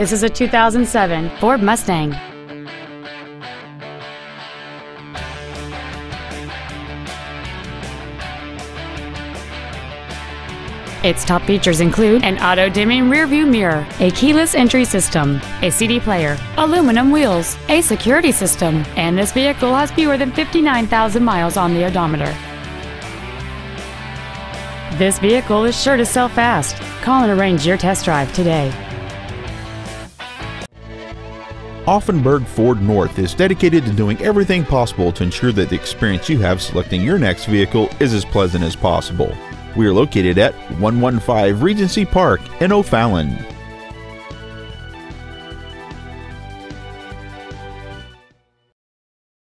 This is a 2007 Ford Mustang. Its top features include an auto-dimming rearview mirror, a keyless entry system, a CD player, aluminum wheels, a security system, and this vehicle has fewer than 59,000 miles on the odometer. This vehicle is sure to sell fast. Call and arrange your test drive today. Auffenberg Ford North is dedicated to doing everything possible to ensure that the experience you have selecting your next vehicle is as pleasant as possible. We are located at 115 Regency Park in O'Fallon.